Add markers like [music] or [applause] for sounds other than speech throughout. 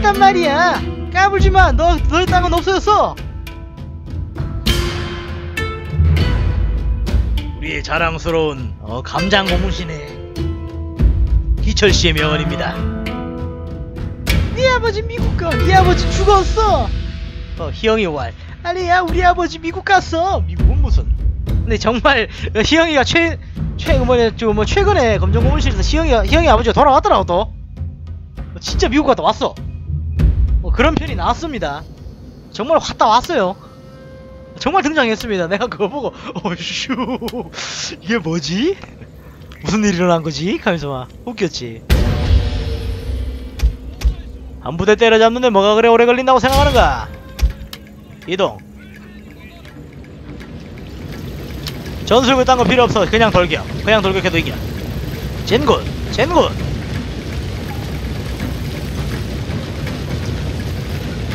있단 말이야. 까불지 마. 너 너의 땅은 없어졌어. 우리의 자랑스러운 어, 감장 고무신의 기철 씨의 명언입니다. 네 아버지 미국 가. 네 아버지 죽었어. 어, 희영이 왈. 아니야, 우리 아버지 미국 갔어. 미국은 무슨? 근데 정말 어, 희영이가 최, 최, 뭐냐, 저뭐 최근에 검정 고문실에서 희영이가 희영이 아버지가 돌아왔더라고 또. 어, 진짜 미국 갔다 왔어. 뭐 그런 편이 나왔습니다. 정말 왔다 왔어요. 정말 등장했습니다. 내가 그거 보고 어슈 이게 뭐지? 무슨 일이 일어난 거지? 하면서 막 웃겼지. 한 부대 때려잡는데 뭐가 그래 오래 걸린다고 생각하는가? 이동. 전술구 딴거 필요 없어. 그냥 돌격. 그냥 돌격해도 이겨. 젠군, 젠군.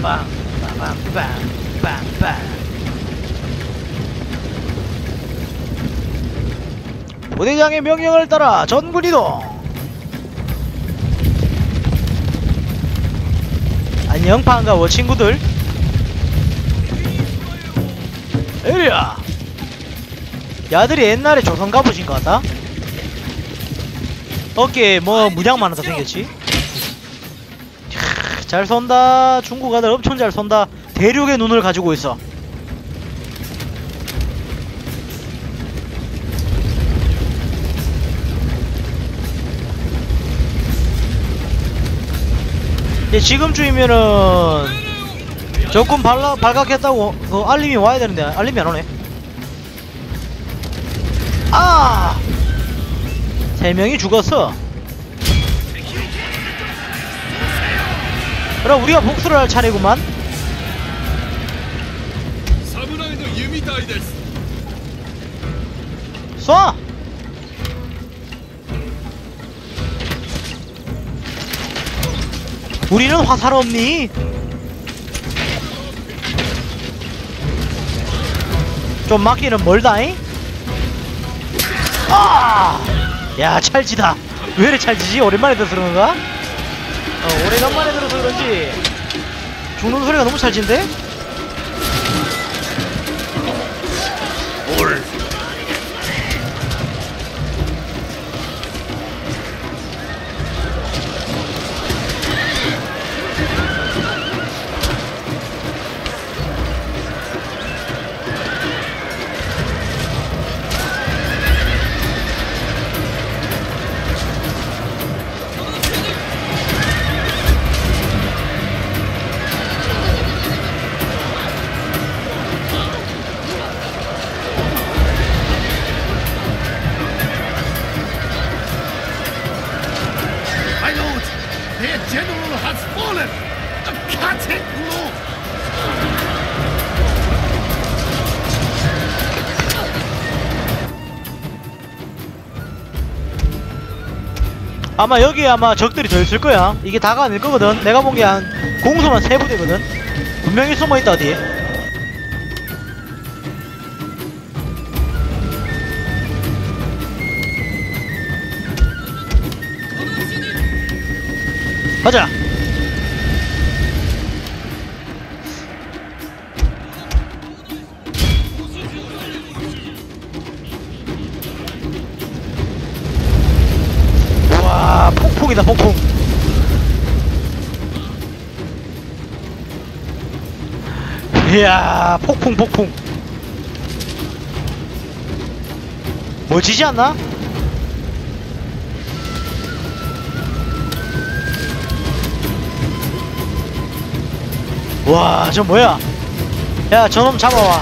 빵, 빵, 빵, 빵, 빵. 부대장의 명령을 따라 전군 이동. 안녕 반가워 친구들. 에리야. 야들이 옛날에 조선 가보신 것 같다. 어깨에 뭐 무장 많아서 생겼지. 캬, 잘 쏜다. 중국 아들 엄청 잘 쏜다. 대륙의 눈을 가지고 있어. 이제 지금쯤이면은 적군 발라, 발각했다고 그 알림이 와야 되는데 알림이 안 오네. 아! 세 명이 죽었어. 그럼 우리가 복수를 할 차례구만 쏴! 우리는 화살 없니? 좀 막기는 멀다잉? 아! 야 찰지다 왜 이래 찰지지? 오랜만에 들어서 그런가? 어 오래간만에 들어서 그런지 죽는 소리가 너무 찰진데? 아마 여기에 아마 적들이 더 있을 거야. 이게 다가 아닐 거거든. 내가 본 게 한 공수만 세 부대거든. 분명히 숨어 있다 어디. 가자. 이야 폭풍 폭풍. 멋지지 않나? 와 저 뭐야? 야 저놈 잡아와.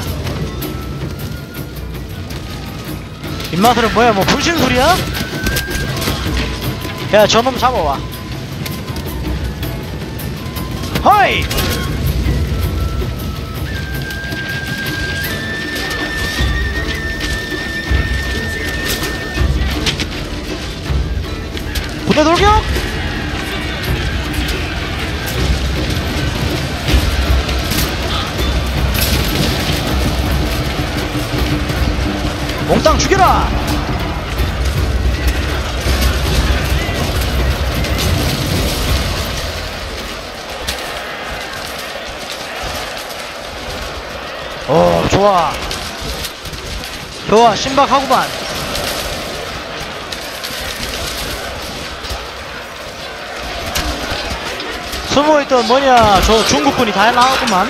입맛으로 뭐야 뭐 불신 소리야? 야 저놈 잡아와. 허이 분노 돌격 몽땅 죽여라! 어 좋아. 좋아 신박하고만. 숨어있던 뭐냐 저 중국분이 다 나왔구만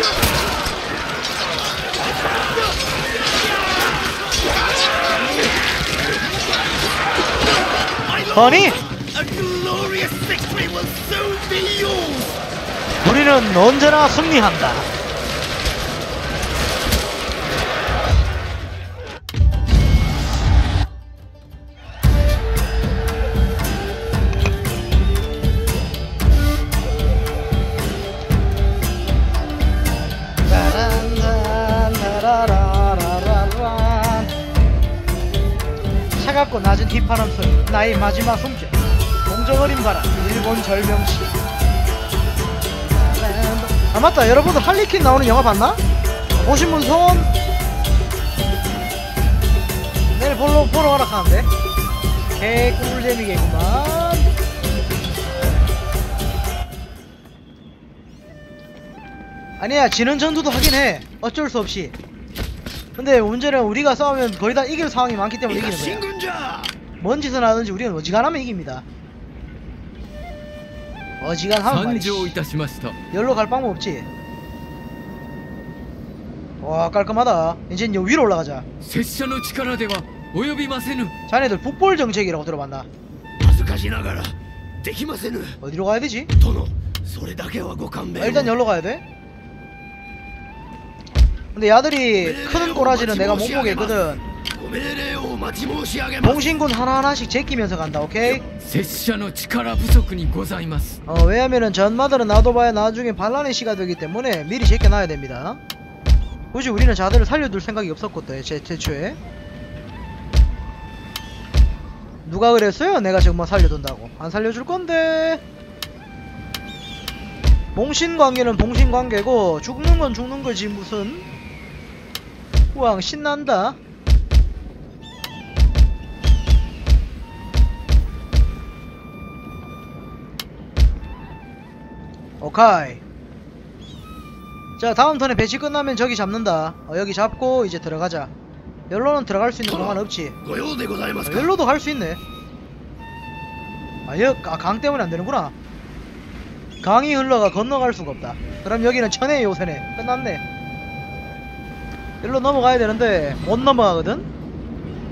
아니! 우리는 언제나 승리한다 낮은 뒷바람 소리 나의 마지막 숨결 공정어린 바람 일본 절명시. 아 맞다. 여러분들 할리퀸 나오는 영화 봤나? 보신 분 손? 내일 보러, 보러 가라 하는데. 개꿀잼이겠구만. 아니야 지는 전투도 하긴 해. 어쩔 수 없이 근데 문제는 우리가 싸우면 거의 다 이길 상황이 많기 때문에 今 이기는 進 거야 軍じゃ 뭔 짓을 하든지 우리는 어지간하면 이깁니다 어지간하면 参 말이지 上いたしました 열로 갈 방법 없지 와 깔끔하다 이제 여 위로 올라가자 拙者の力では及びませぬ 자네들 북볼 정책이라고 들어봤나 恥ずかしながらできませぬ 어디로 가야 되지? 殿それだけはご勘 아, 弁を 일단 열로 가야 돼 근데 야들이 크는 꼬라지는 내가 못 보겠거든. 봉신군 하나하나씩 제끼면서 간다 오케이? 어 왜냐면은 전마들은 놔둬봐야 나중에 반란의 시가 되기 때문에 미리 제껴놔야 됩니다. 굳이 우리는 자들을 살려둘 생각이 없었거든 제, 최초에. 누가 그랬어요? 내가 지금 뭐 살려둔다고. 안 살려줄 건데. 봉신관계는 봉신관계고 죽는 건 죽는 거지 무슨? 우왕 신난다. 오카이. 자 다음 턴에 배치 끝나면 저기 잡는다. 어, 여기 잡고 이제 들어가자. 열로는 들어갈 수 있는 공간 없지. 어, 열로도 갈 수 있네. 아, 여, 아, 강 때문에 안 되는구나. 강이 흘러가 건너갈 수가 없다. 그럼 여기는 천의 요새네. 끝났네. 일로 넘어가야 되는데 못 넘어가거든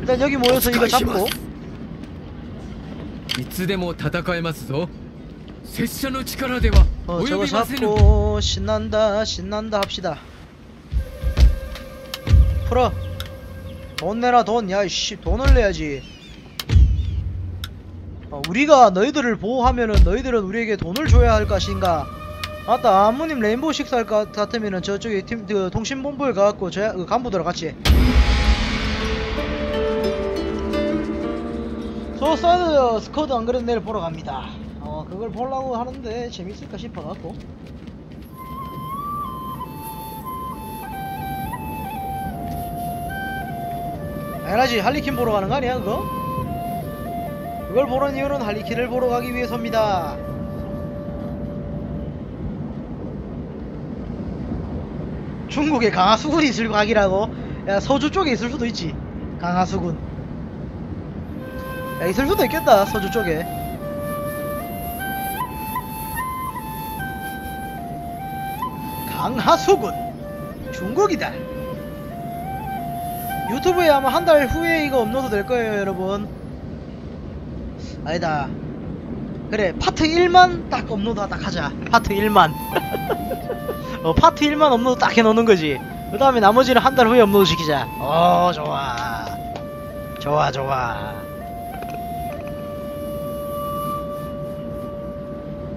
일단 여기 모여서 이거 잡고 いつでも戦えますぞ拙者の力では 어 及 저거 びませぬ 잡고 신난다 신난다 합시다 풀어 돈 내라 돈 야이씨 돈을 내야지 어, 우리가 너희들을 보호하면은 너희들은 우리에게 돈을 줘야 할 것인가 맞다. 아무님 레인보우 식사 할 것 같으면은 저쪽에 팀 그, 통신본부에 가갖고 저 그 간부들랑 같이. Suicide Squad 안 그래도 내일 보러 갑니다. 어 그걸 보려고 하는데 재밌을까 싶어갖고. 당연하지 할리퀸 보러 가는 거 아니야 그거? 그걸 보는 이유는 할리퀸을 보러 가기 위해서입니다 중국에 강하수군이 있을 각이라고? 야 서주 쪽에 있을 수도 있지. 강하수군. 야 있을 수도 있겠다 서주 쪽에. 강하수군. 중국이다. 유튜브에 아마 한 달 후에 이거 업로드 될 거예요 여러분. 아니다. 그래 파트 1만 딱 업로드 딱 하자. 파트 1만 [laughs] 어 파트 1만 업로드 딱 해놓는 거지. 그 다음에 나머지는 한 달 후에 업로드 시키자. 어 좋아. 좋아 좋아.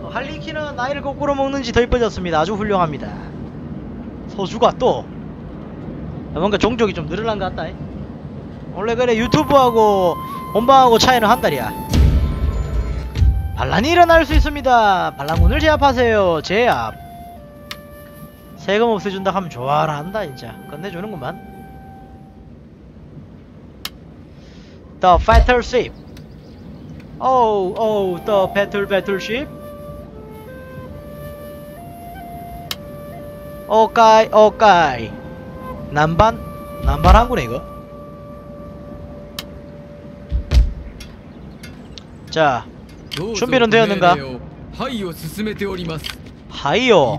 어, 할리퀸은 나이를 거꾸로 먹는지 더 이뻐졌습니다. 아주 훌륭합니다. 서주가 또 아, 뭔가 종족이 좀 늘어난 것 같다 이. 원래 그래 유튜브하고 본방하고 차이는 한 달이야. 반란이 일어날 수 있습니다. 반란군을 제압하세요. 제압 세금 없애준다 하면 좋아라 한다 진짜 건네주는구만. The Battleship Oh, oh, the Battle Battleship 오까이 오까이 난반? 난반한구네 이거. 자 준비는 되었는가? 타이어.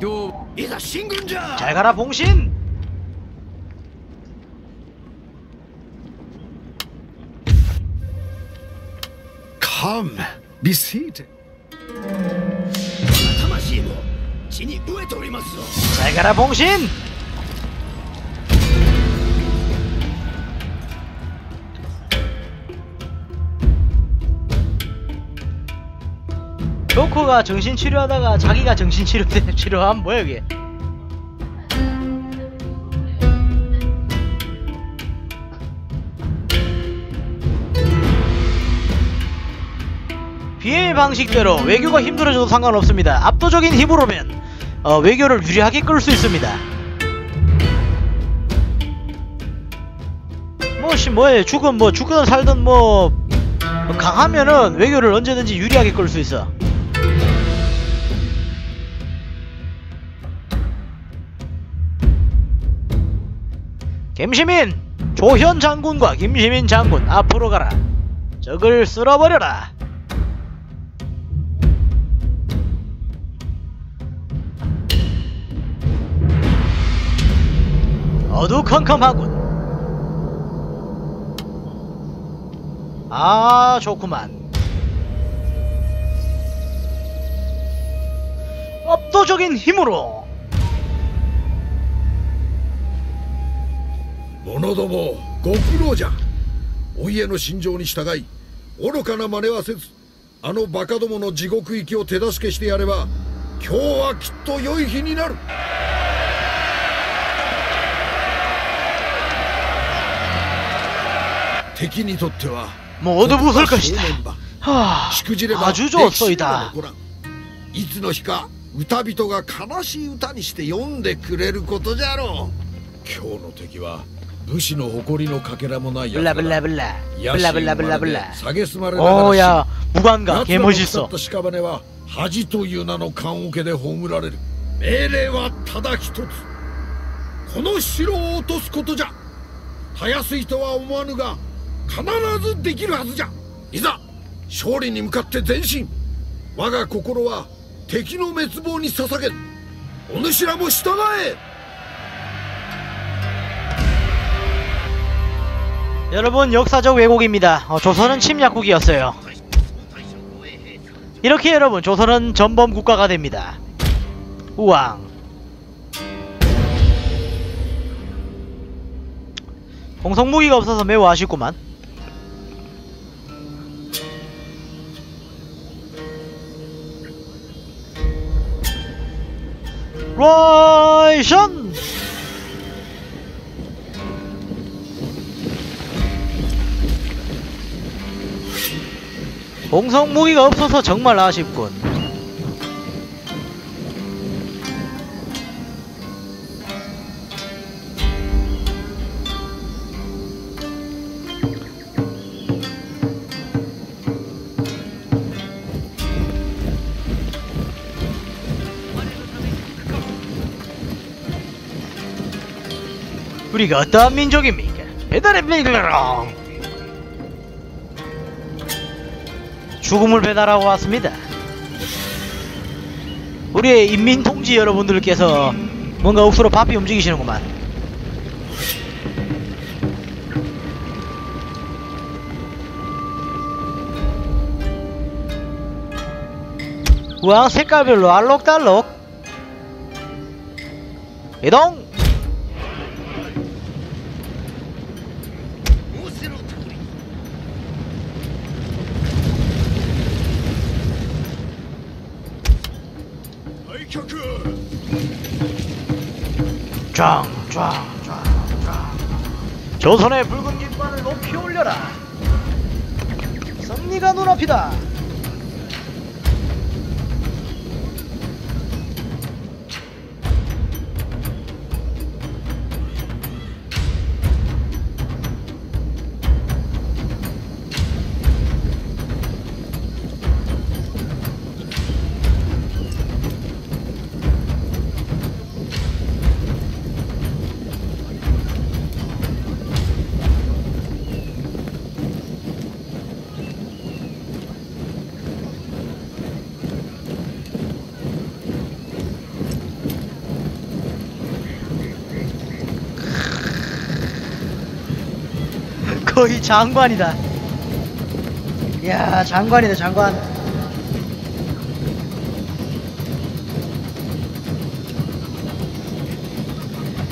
잘 가라 봉신! 잘 가라 봉신! 로코가 정신 치료하다가 자기가 정신 치료 [laughs] 치료하면 뭐야 이게 비행 방식대로 외교가 힘들어져도 상관없습니다. 압도적인 힘으로면 어, 외교를 유리하게 끌 수 있습니다. 뭐씨 뭐해 죽은 뭐 죽든 살든 뭐 강하면은 외교를 언제든지 유리하게 끌 수 있어. 김시민 조현 장군과 김시민 장군 앞으로 가라. 적을 쓸어버려라. 어두컴컴하군. 아, 좋구만. 압도적인 힘으로 者どもご苦労じゃお家の心情に従い愚かな真似はせずあのバカどもの地獄行きを手助けしてやれば今日はきっと良い日になる敵にとっては 모두 ここ 부술 が正 것이다. 念場 하, しくじれば 아주 歴史には 좋소이다. 残らんいつの日か歌人が悲しい歌にして読んでくれることじゃろう今日の敵は 武士の誇りのかけらもないやつだ 블라블라블라, 野心まで 블라블라블라블라. 蔑まれながら 오야, 무관가, 奴らの腐 개멋있어. った屍は恥という名の棺桶で葬られる命令はただ一つこの城を落とすことじゃたやすいとは思わぬが必ずできるはずじゃいざ勝利に向かって前進我が心は敵の滅亡に捧げお主らも従え 여러분 역사적 왜곡입니다. 어, 조선은 침략국이었어요. 이렇게 여러분 조선은 전범 국가가 됩니다. 우왕. 공성 무기가 없어서 매우 아쉽구만. 라이션! 공성 무기가 없어서 정말 아쉽군. 우리가 어떠한 민족입니까? 배달의 민족! 죽음을 배달하고 왔습니다. 우리의 인민통지 여러분들께서 뭔가 옥수로 바삐 움직이시는구만. 우왕 색깔별로 알록달록 이동! 쫙쫙쫙쫙. 조선의 붉은 깃발을 높이 올려라. 승리가 눈앞이다 거의 장관이다. 이야, 장관이다, 장관.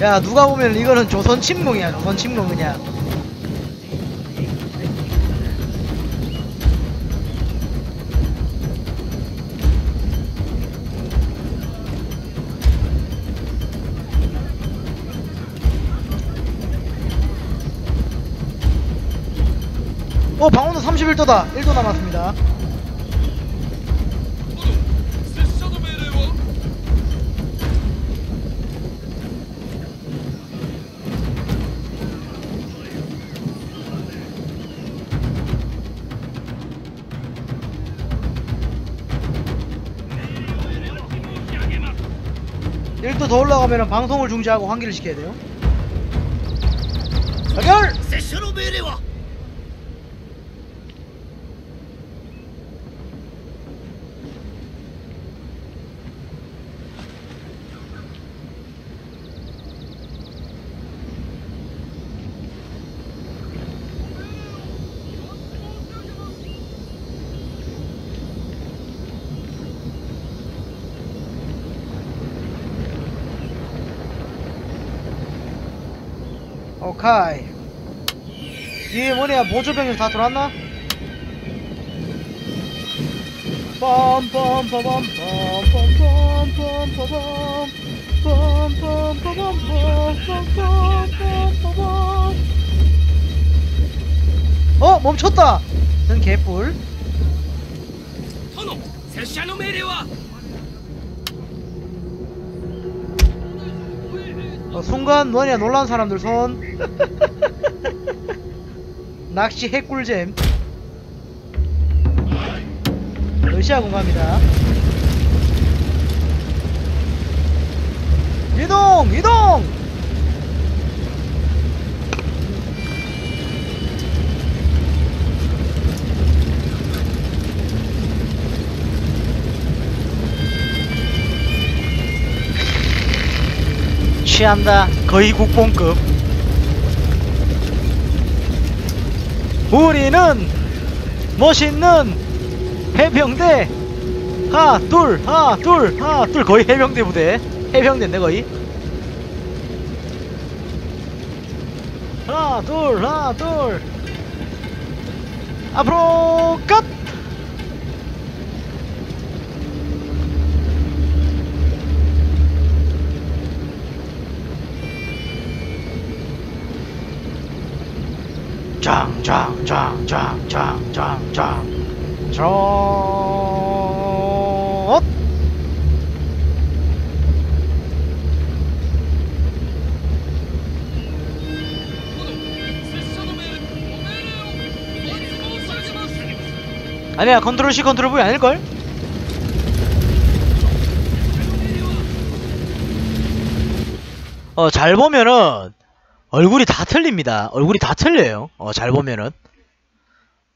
야, 누가 보면 이거는 조선 침공이야, 조선 침공 그냥. 1도다 1도 남았습니다 1도 더 올라가면 방송을 중지하고 환기를 시켜야 돼요. 가결! 오카이 뒤에 뭐냐 보조병이 다 들어왔나? 어 멈췄다 넌 개뿔 어, 순간 뭐냐 놀란 사람들 손. [laughs] 낚시 핵꿀잼. 러시아 공갑니다. 이동 이동 취한다. 거의 국뽕급. 우리는 멋있는 해병대. 하나 둘 하나 둘 하나 둘. 거의 해병대 부대. 해병대인데 거의. 하나 둘 하나 둘. 앞으로 끝 짱짱짱짱짱짱짱 저 아니야 컨트롤 C 컨트롤 V 아닐걸? 어 잘 보면은 얼굴이 다 틀립니다. 얼굴이 다 틀려요. 어 잘 보면은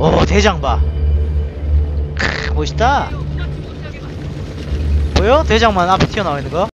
오 대장 봐 크, 멋있다 보여? 대장만 앞에 튀어나와 있는 거?